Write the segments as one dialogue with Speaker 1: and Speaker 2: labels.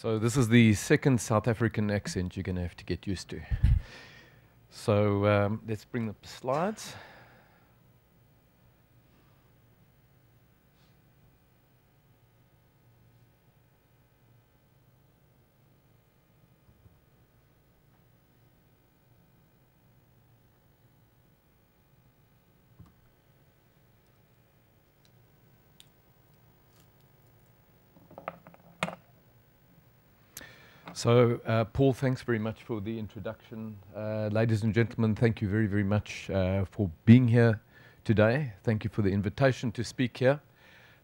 Speaker 1: So this is the second South African accent you're going to have to get used to. So um, let's bring up the slides. So, uh, Paul, thanks very much for the introduction. Uh, ladies and gentlemen, thank you very, very much uh, for being here today. Thank you for the invitation to speak here.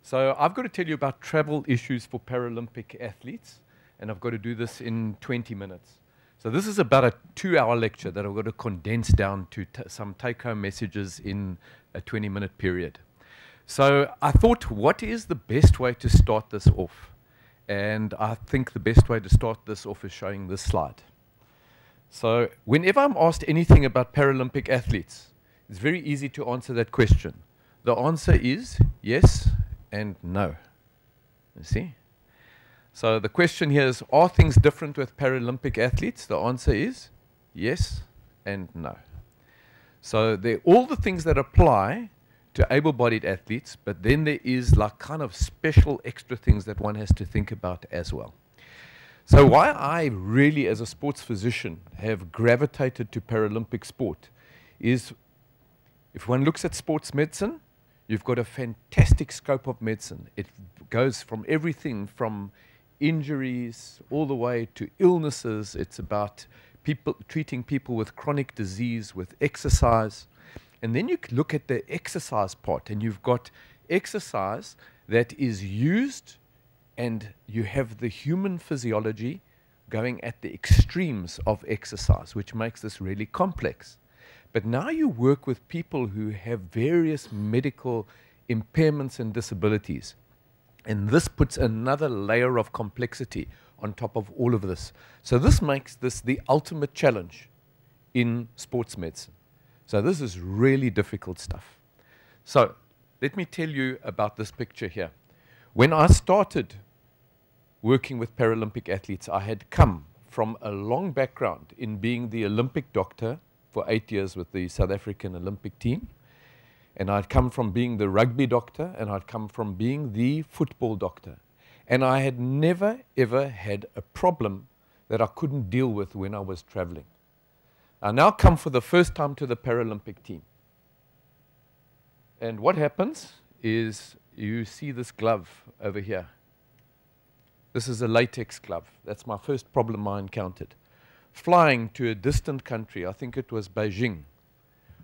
Speaker 1: So, I've got to tell you about travel issues for Paralympic athletes, and I've got to do this in 20 minutes. So, this is about a two hour lecture that I've got to condense down to some take home messages in a 20 minute period. So, I thought, what is the best way to start this off? And I think the best way to start this off is showing this slide. So whenever I'm asked anything about Paralympic athletes, it's very easy to answer that question. The answer is yes and no. You see? So the question here is, are things different with Paralympic athletes? The answer is yes and no. So all the things that apply to able-bodied athletes, but then there is like kind of special extra things that one has to think about as well. So why I really, as a sports physician, have gravitated to Paralympic sport is if one looks at sports medicine, you've got a fantastic scope of medicine. It goes from everything from injuries all the way to illnesses. It's about people treating people with chronic disease with exercise. And then you look at the exercise part, and you've got exercise that is used, and you have the human physiology going at the extremes of exercise, which makes this really complex. But now you work with people who have various medical impairments and disabilities. And this puts another layer of complexity on top of all of this. So this makes this the ultimate challenge in sports medicine. So this is really difficult stuff. So let me tell you about this picture here. When I started working with Paralympic athletes, I had come from a long background in being the Olympic doctor for eight years with the South African Olympic team. And I'd come from being the rugby doctor, and I'd come from being the football doctor. And I had never, ever had a problem that I couldn't deal with when I was traveling. I now come for the first time to the Paralympic team. And what happens is you see this glove over here. This is a latex glove. That's my first problem I encountered. Flying to a distant country, I think it was Beijing.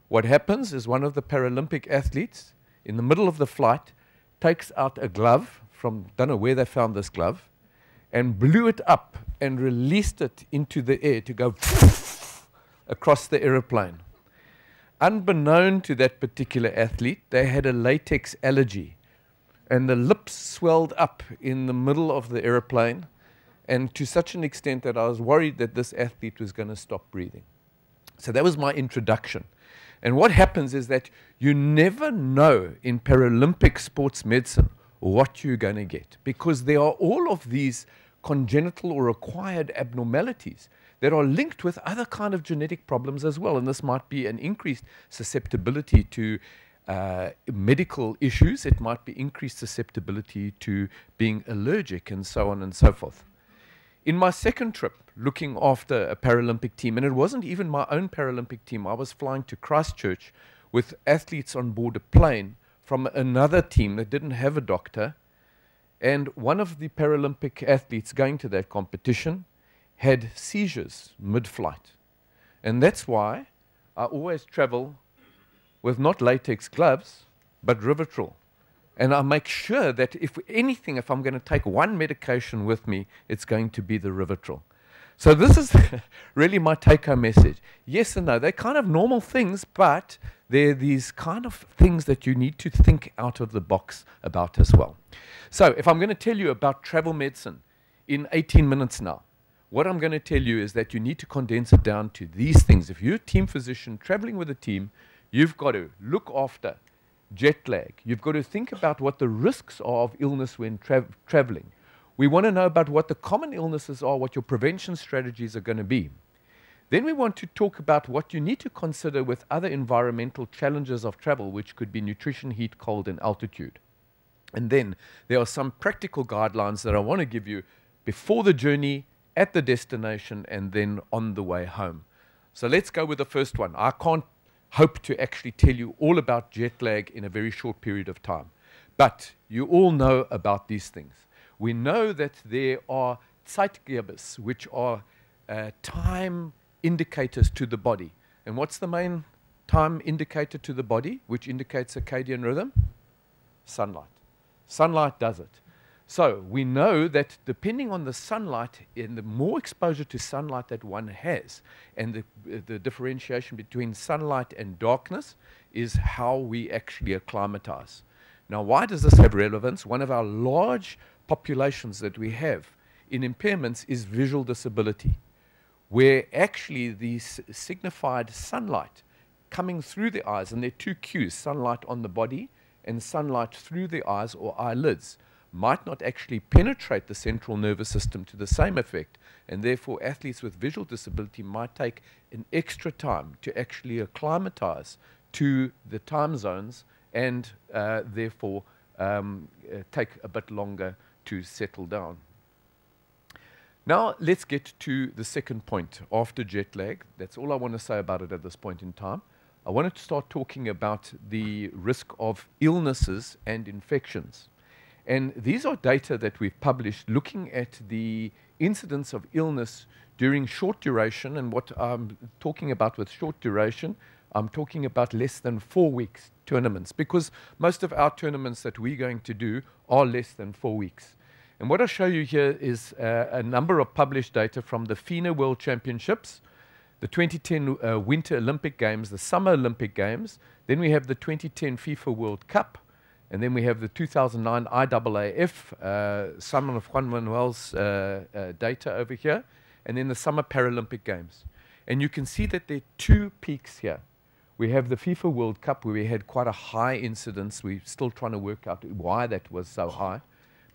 Speaker 1: What happens is one of the Paralympic athletes, in the middle of the flight, takes out a glove from, don't know where they found this glove, and blew it up and released it into the air to go across the aeroplane. Unbeknown to that particular athlete, they had a latex allergy, and the lips swelled up in the middle of the aeroplane, and to such an extent that I was worried that this athlete was going to stop breathing. So that was my introduction. And what happens is that you never know in Paralympic sports medicine what you're going to get because there are all of these congenital or acquired abnormalities that are linked with other kind of genetic problems as well. And this might be an increased susceptibility to uh, medical issues. It might be increased susceptibility to being allergic and so on and so forth. In my second trip, looking after a Paralympic team, and it wasn't even my own Paralympic team, I was flying to Christchurch with athletes on board a plane from another team that didn't have a doctor. And one of the Paralympic athletes going to that competition had seizures mid flight. And that's why I always travel with not latex gloves, but Rivotril. And I make sure that if anything, if I'm going to take one medication with me, it's going to be the Rivotril. So this is really my take-home message. Yes and no. They're kind of normal things, but they're these kind of things that you need to think out of the box about as well. So if I'm going to tell you about travel medicine in 18 minutes now, what I'm going to tell you is that you need to condense it down to these things. If you're a team physician traveling with a team, you've got to look after jet lag. You've got to think about what the risks are of illness when tra traveling. We want to know about what the common illnesses are, what your prevention strategies are going to be. Then we want to talk about what you need to consider with other environmental challenges of travel, which could be nutrition, heat, cold, and altitude. And then there are some practical guidelines that I want to give you before the journey, at the destination, and then on the way home. So let's go with the first one. I can't hope to actually tell you all about jet lag in a very short period of time. But you all know about these things. We know that there are Zeitgebers, which are uh, time indicators to the body. And what's the main time indicator to the body, which indicates circadian rhythm? Sunlight. Sunlight does it. So we know that depending on the sunlight and the more exposure to sunlight that one has, and the, the differentiation between sunlight and darkness is how we actually acclimatize. Now, why does this have relevance? One of our large populations that we have in impairments is visual disability where actually the signified sunlight coming through the eyes, and there are two cues sunlight on the body and sunlight through the eyes or eyelids, might not actually penetrate the central nervous system to the same effect, and therefore athletes with visual disability might take an extra time to actually acclimatize to the time zones and uh, therefore um, uh, take a bit longer to settle down. Now, let's get to the second point after jet lag. That's all I want to say about it at this point in time. I wanted to start talking about the risk of illnesses and infections. And these are data that we've published looking at the incidence of illness during short duration. And what I'm talking about with short duration, I'm talking about less than four weeks tournaments because most of our tournaments that we're going to do are less than four weeks. And what I'll show you here is uh, a number of published data from the FINA World Championships, the 2010 uh, Winter Olympic Games, the Summer Olympic Games, then we have the 2010 FIFA World Cup, and then we have the 2009 IAAF, uh, some of Juan Manuel's uh, uh, data over here, and then the Summer Paralympic Games. And you can see that there are two peaks here. We have the FIFA World Cup where we had quite a high incidence. We're still trying to work out why that was so high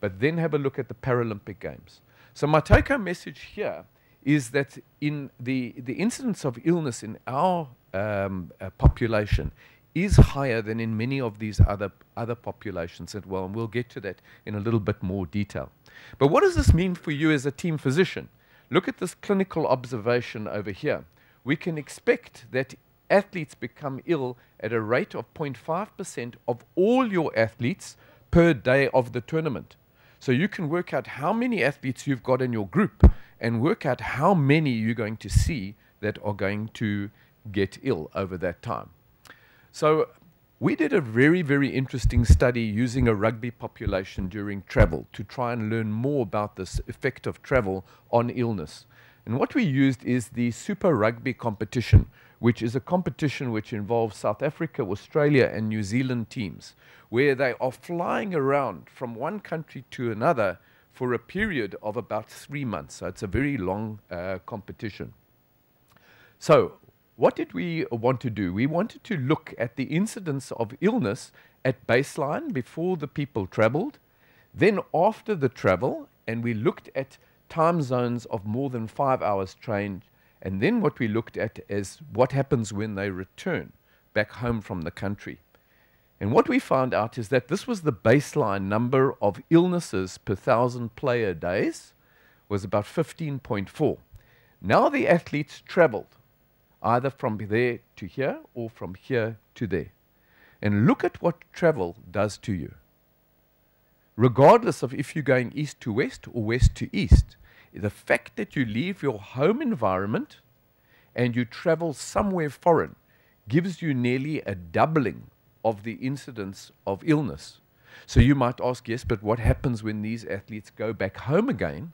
Speaker 1: but then have a look at the Paralympic Games. So my take-home message here is that in the, the incidence of illness in our um, uh, population is higher than in many of these other, other populations as well, and we'll get to that in a little bit more detail. But what does this mean for you as a team physician? Look at this clinical observation over here. We can expect that athletes become ill at a rate of 0.5% of all your athletes per day of the tournament. So you can work out how many athletes you've got in your group and work out how many you're going to see that are going to get ill over that time. So we did a very, very interesting study using a rugby population during travel to try and learn more about this effect of travel on illness. And what we used is the Super Rugby competition, which is a competition which involves South Africa, Australia, and New Zealand teams, where they are flying around from one country to another for a period of about three months. So it's a very long uh, competition. So, what did we want to do? We wanted to look at the incidence of illness at baseline before the people traveled, then after the travel, and we looked at time zones of more than five hours train and then what we looked at is what happens when they return back home from the country. And what we found out is that this was the baseline number of illnesses per thousand player days was about 15.4. Now the athletes traveled either from there to here or from here to there. And look at what travel does to you. Regardless of if you're going east to west or west to east, the fact that you leave your home environment and you travel somewhere foreign gives you nearly a doubling of the incidence of illness. So you might ask, yes, but what happens when these athletes go back home again?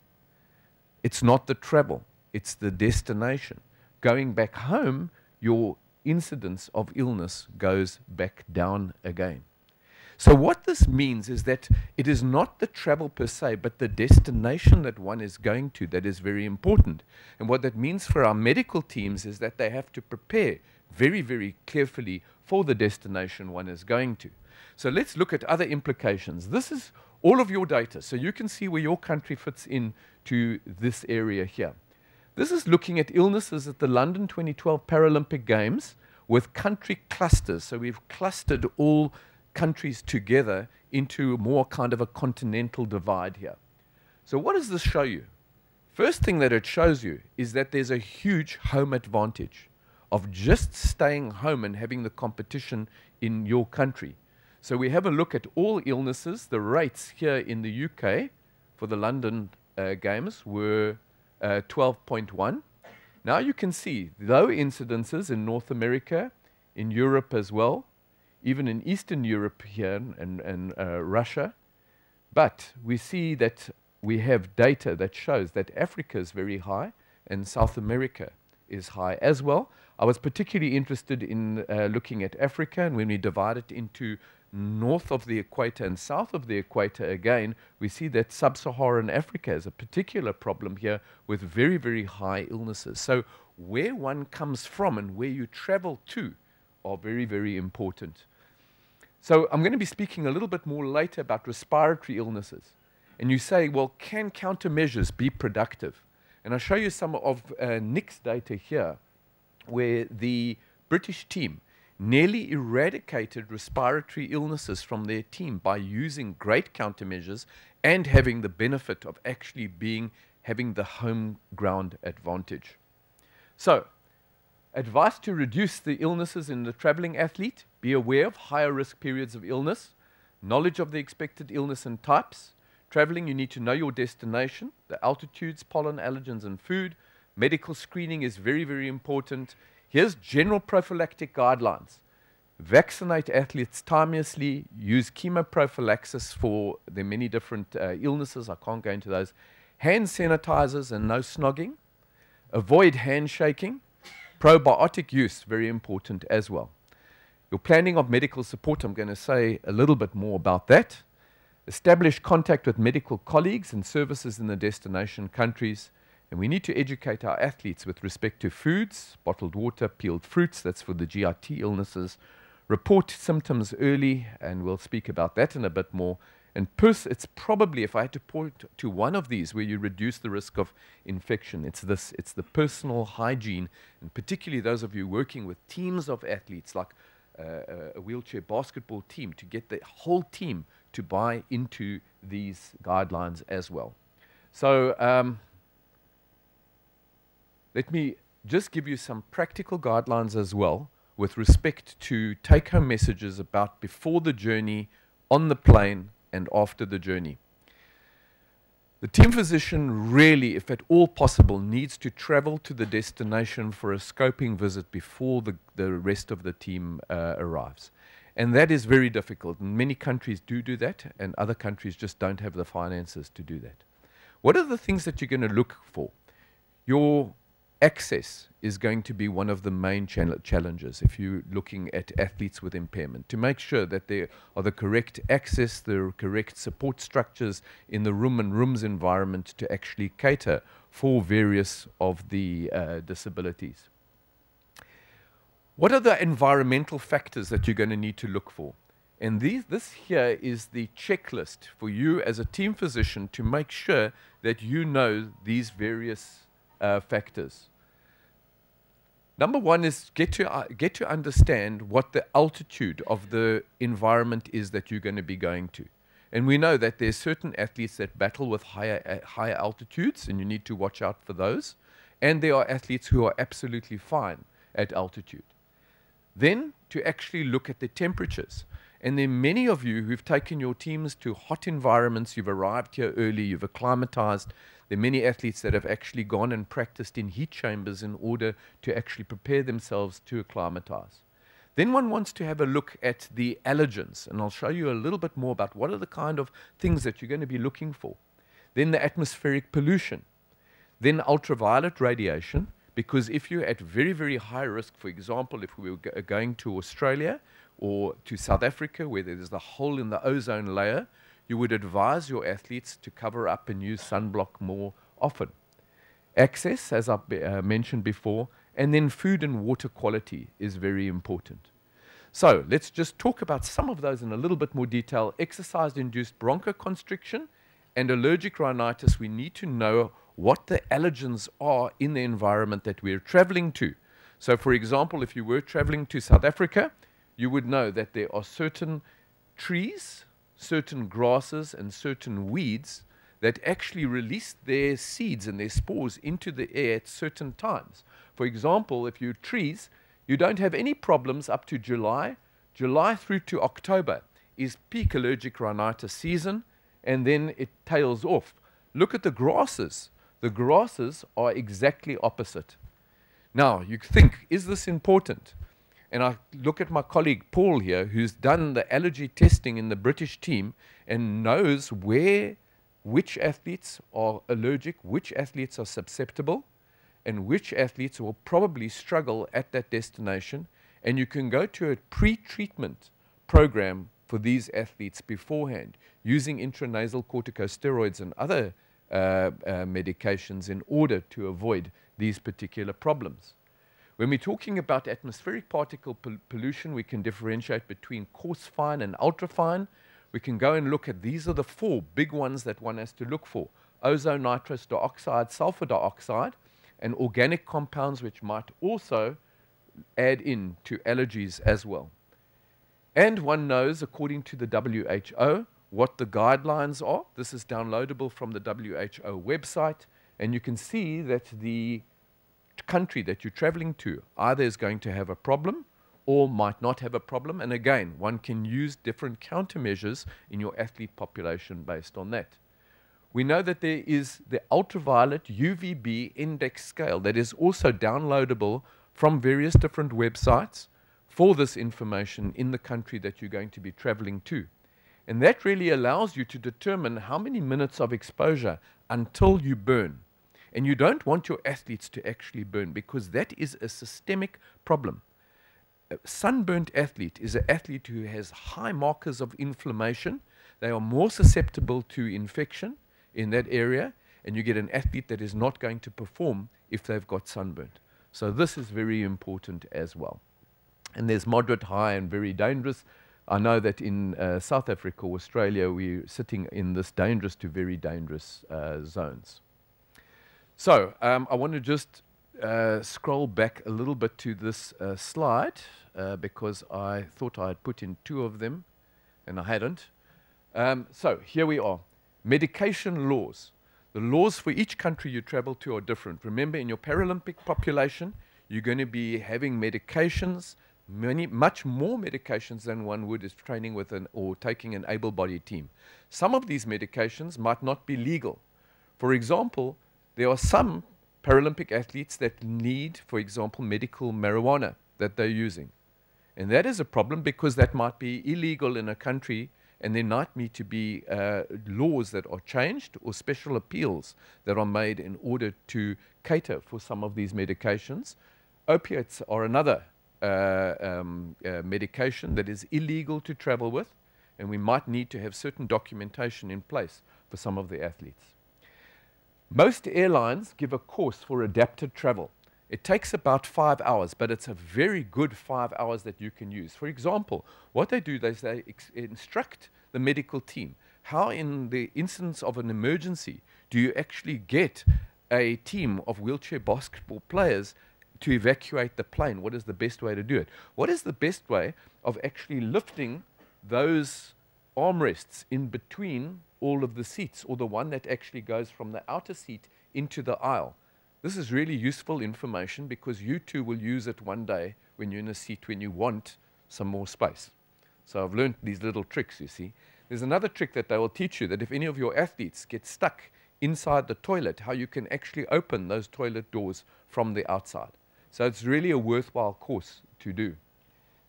Speaker 1: It's not the travel, it's the destination. Going back home, your incidence of illness goes back down again. So, what this means is that it is not the travel per se, but the destination that one is going to that is very important. And what that means for our medical teams is that they have to prepare very, very carefully for the destination one is going to. So, let's look at other implications. This is all of your data. So you can see where your country fits in to this area here. This is looking at illnesses at the London 2012 Paralympic Games with country clusters. So we've clustered all countries together into more kind of a continental divide here. So what does this show you? First thing that it shows you is that there's a huge home advantage of just staying home and having the competition in your country. So we have a look at all illnesses. The rates here in the UK for the London uh, Games were uh, 12.1. Now you can see low incidences in North America, in Europe as well, even in Eastern Europe here and, and uh, Russia. But we see that we have data that shows that Africa is very high and South America is high as well. I was particularly interested in uh, looking at Africa, and when we divide it into north of the equator and south of the equator again, we see that sub Saharan Africa is a particular problem here with very, very high illnesses. So, where one comes from and where you travel to are very, very important. So, I'm going to be speaking a little bit more later about respiratory illnesses. And you say, well, can countermeasures be productive? And I'll show you some of uh, Nick's data here, where the British team nearly eradicated respiratory illnesses from their team by using great countermeasures and having the benefit of actually being having the home ground advantage. So, advice to reduce the illnesses in the traveling athlete, be aware of higher risk periods of illness, knowledge of the expected illness and types, Traveling, you need to know your destination, the altitudes, pollen, allergens, and food. Medical screening is very, very important. Here's general prophylactic guidelines. Vaccinate athletes timeously, use chemoprophylaxis for the many different uh, illnesses. I can't go into those. Hand sanitizers and no snogging. Avoid handshaking. Probiotic use, very important as well. Your planning of medical support, I'm going to say a little bit more about that establish contact with medical colleagues and services in the destination countries, and we need to educate our athletes with respect to foods, bottled water, peeled fruits, that's for the GIT illnesses, report symptoms early, and we'll speak about that in a bit more. And pers- it's probably, if I had to point to one of these where you reduce the risk of infection, it's this, it's the personal hygiene, and particularly those of you working with teams of athletes, like uh, a wheelchair basketball team, to get the whole team to buy into these guidelines as well. So um, let me just give you some practical guidelines as well with respect to take home messages about before the journey, on the plane, and after the journey. The team physician really, if at all possible, needs to travel to the destination for a scoping visit before the, the rest of the team uh, arrives. And that is very difficult. And many countries do do that, and other countries just don't have the finances to do that. What are the things that you're going to look for? Your access is going to be one of the main challenges if you're looking at athletes with impairment to make sure that there are the correct access, the correct support structures in the room and rooms environment to actually cater for various of the uh, disabilities. What are the environmental factors that you're going to need to look for? And these, this here is the checklist for you as a team physician to make sure that you know these various uh, factors. Number one is get to, uh, get to understand what the altitude of the environment is that you're going to be going to. And we know that there's certain athletes that battle with higher, uh, higher altitudes, and you need to watch out for those. And there are athletes who are absolutely fine at altitude. Then to actually look at the temperatures. And there are many of you who've taken your teams to hot environments. You've arrived here early, you've acclimatized. There are many athletes that have actually gone and practiced in heat chambers in order to actually prepare themselves to acclimatize. Then one wants to have a look at the allergens, and I'll show you a little bit more about what are the kind of things that you're going to be looking for. Then the atmospheric pollution. Then ultraviolet radiation, because if you're at very, very high risk, for example, if we were going to Australia or to South Africa where there's the hole in the ozone layer, you would advise your athletes to cover up and use sunblock more often. Access, as I uh, mentioned before, and then food and water quality is very important. So let's just talk about some of those in a little bit more detail. Exercise-induced bronchoconstriction and allergic rhinitis, we need to know what the allergens are in the environment that we're traveling to. So for example, if you were traveling to South Africa, you would know that there are certain trees, certain grasses, and certain weeds that actually release their seeds and their spores into the air at certain times. For example, if you're trees, you don't have any problems up to July. July through to October is peak allergic rhinitis season, and then it tails off. Look at the grasses. The grasses are exactly opposite. Now, you think, is this important? And I look at my colleague Paul here, who's done the allergy testing in the British team and knows where, which athletes are allergic, which athletes are susceptible, and which athletes will probably struggle at that destination. And you can go to a pre treatment program for these athletes beforehand using intranasal corticosteroids and other uh, uh, medications in order to avoid these particular problems. When we're talking about atmospheric particle pol pollution, we can differentiate between coarse fine and ultrafine. We can go and look at these are the four big ones that one has to look for ozone, nitrous dioxide, sulfur dioxide and organic compounds which might also add in to allergies as well. And one knows, according to the WHO, what the guidelines are. This is downloadable from the WHO website, and you can see that the country that you're traveling to either is going to have a problem or might not have a problem. And again, one can use different countermeasures in your athlete population based on that. We know that there is the ultraviolet UVB index scale that is also downloadable from various different websites for this information in the country that you're going to be traveling to. And that really allows you to determine how many minutes of exposure until you burn. And you don't want your athletes to actually burn because that is a systemic problem. A sunburnt athlete is an athlete who has high markers of inflammation. They are more susceptible to infection in that area, and you get an athlete that is not going to perform if they've got sunburnt. So this is very important as well. And there's moderate, high, and very dangerous. I know that in uh, South Africa or Australia, we're sitting in this dangerous to very dangerous uh, zones. So um, I want to just uh, scroll back a little bit to this uh, slide uh, because I thought I had put in two of them and I hadn't. Um, so here we are. Medication laws. The laws for each country you travel to are different. Remember, in your Paralympic population, you're going to be having medications, many, much more medications than one would is training with an or taking an able-bodied team. Some of these medications might not be legal. For example, there are some Paralympic athletes that need, for example, medical marijuana that they're using. And that is a problem because that might be illegal in a country and there might need to be uh, laws that are changed or special appeals that are made in order to cater for some of these medications. Opiates are another uh, um, uh, medication that is illegal to travel with, and we might need to have certain documentation in place for some of the athletes. Most airlines give a course for adapted travel. It takes about five hours, but it's a very good five hours that you can use. For example, what they do is they instruct the medical team. How, in the instance of an emergency, do you actually get a team of wheelchair basketball players to evacuate the plane? What is the best way to do it? What is the best way of actually lifting those armrests in between all of the seats, or the one that actually goes from the outer seat into the aisle? This is really useful information because you too will use it one day when you're in a seat when you want some more space. So I've learned these little tricks, you see. There's another trick that they will teach you that if any of your athletes get stuck inside the toilet, how you can actually open those toilet doors from the outside. So it's really a worthwhile course to do.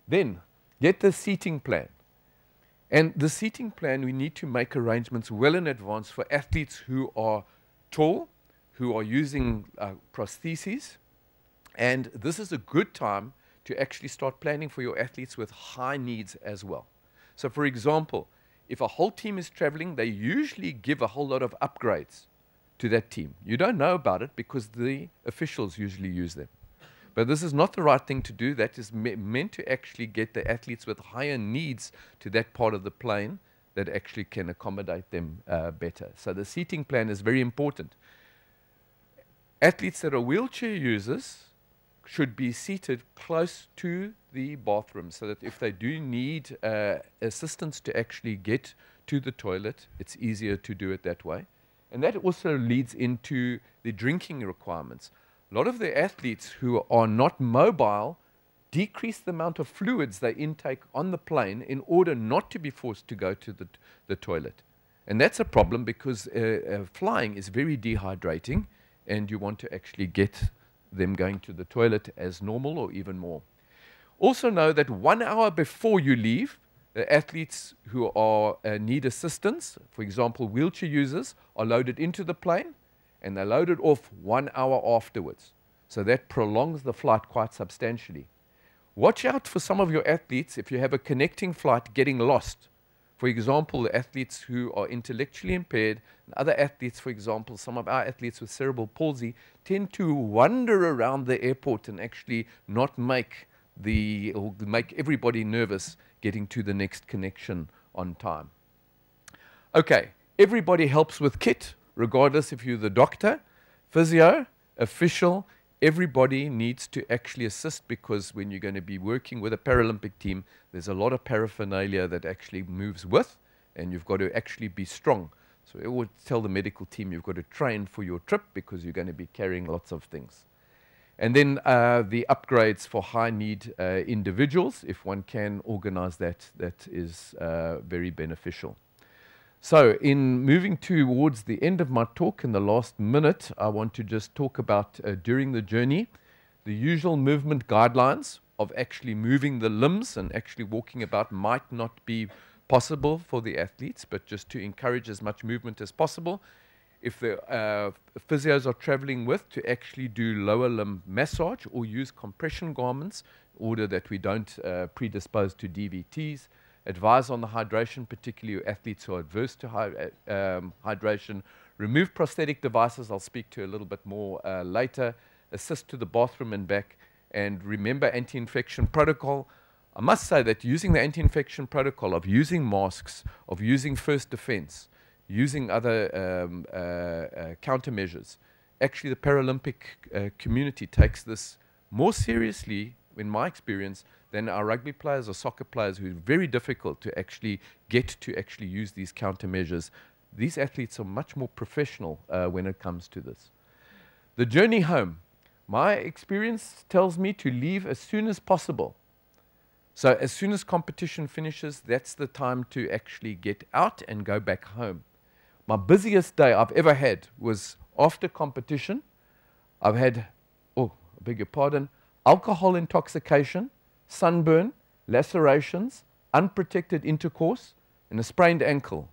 Speaker 1: Then get the seating plan. And the seating plan, we need to make arrangements well in advance for athletes who are tall, who are using uh, prostheses. And this is a good time to actually start planning for your athletes with high needs as well. So, for example, if a whole team is traveling, they usually give a whole lot of upgrades to that team. You don't know about it because the officials usually use them. But this is not the right thing to do. That is me meant to actually get the athletes with higher needs to that part of the plane that actually can accommodate them uh, better. So the seating plan is very important. Athletes that are wheelchair users should be seated close to the bathroom so that if they do need uh, assistance to actually get to the toilet, it's easier to do it that way. And that also leads into the drinking requirements. A lot of the athletes who are not mobile decrease the amount of fluids they intake on the plane in order not to be forced to go to the, the toilet. And that's a problem because uh, uh, flying is very dehydrating and you want to actually get them going to the toilet as normal or even more. Also know that one hour before you leave, the athletes who are, uh, need assistance, for example, wheelchair users, are loaded into the plane and they're loaded off one hour afterwards. So that prolongs the flight quite substantially. Watch out for some of your athletes if you have a connecting flight getting lost. For example, the athletes who are intellectually impaired, and other athletes, for example, some of our athletes with cerebral palsy, tend to wander around the airport and actually not make the or make everybody nervous getting to the next connection on time. Okay, everybody helps with kit, regardless if you're the doctor, physio, official, everybody needs to actually assist because when you're going to be working with a Paralympic team, there's a lot of paraphernalia that actually moves with, and you've got to actually be strong. So it would tell the medical team you've got to train for your trip because you're going to be carrying lots of things. And then uh, the upgrades for high need uh, individuals, if one can organize that, that is uh, very beneficial. So, in moving towards the end of my talk in the last minute, I want to just talk about uh, during the journey the usual movement guidelines of actually moving the limbs and actually walking about might not be possible for the athletes, but just to encourage as much movement as possible if the uh, physios are traveling with to actually do lower limb massage or use compression garments order that we don't uh, predispose to DVTs. Advise on the hydration, particularly athletes who are adverse to hy uh, um, hydration. Remove prosthetic devices, I'll speak to a little bit more uh, later. Assist to the bathroom and back. And remember anti-infection protocol. I must say that using the anti-infection protocol of using masks, of using first defense, using other um, uh, uh, countermeasures. Actually, the Paralympic uh, community takes this more seriously, in my experience, than our rugby players or soccer players who are very difficult to actually get to actually use these countermeasures. These athletes are much more professional uh, when it comes to this. The journey home. My experience tells me to leave as soon as possible. So as soon as competition finishes, that's the time to actually get out and go back home. My busiest day I've ever had was after competition. I've had, oh, I beg your pardon, alcohol intoxication, sunburn, lacerations, unprotected intercourse, and a sprained ankle,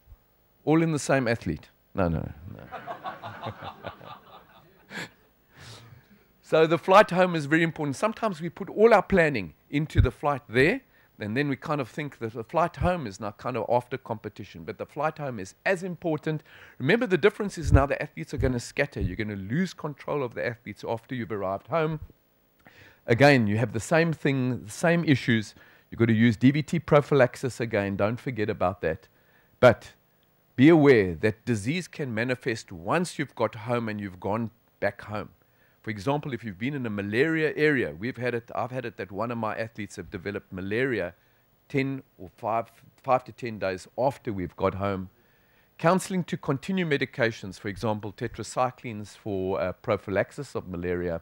Speaker 1: all in the same athlete. No, no, no. so the flight home is very important. Sometimes we put all our planning into the flight there, and then we kind of think that the flight home is now kind of after competition, but the flight home is as important. Remember, the difference is now the athletes are going to scatter. You're going to lose control of the athletes after you've arrived home. Again, you have the same thing, the same issues. You've got to use DVT prophylaxis again. Don't forget about that. But be aware that disease can manifest once you've got home and you've gone back home. For example, if you've been in a malaria area, we've had it, I've had it that one of my athletes have developed malaria 10 or 5, 5 to 10 days after we've got home. Counseling to continue medications, for example, tetracyclines for uh, prophylaxis of malaria.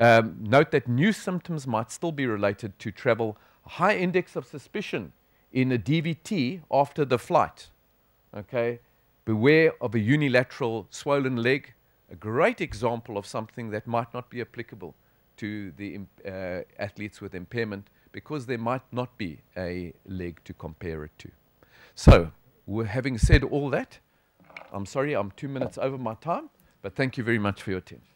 Speaker 1: Um, note that new symptoms might still be related to travel. High index of suspicion in a DVT after the flight. Okay, beware of a unilateral swollen leg, a great example of something that might not be applicable to the uh, athletes with impairment because there might not be a leg to compare it to. So, having said all that, I'm sorry I'm two minutes over my time, but thank you very much for your attention.